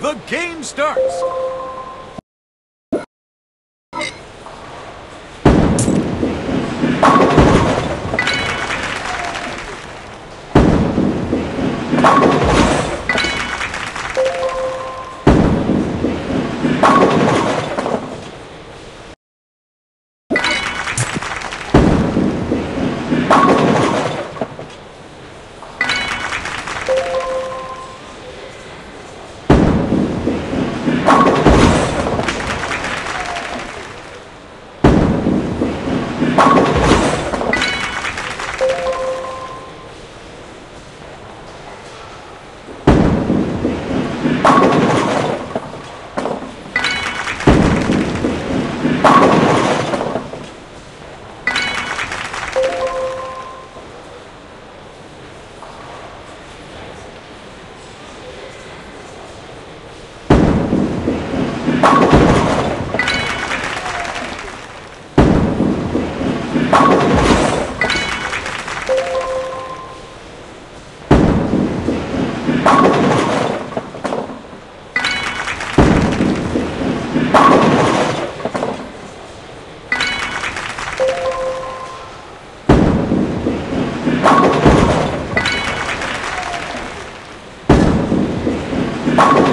The game starts. You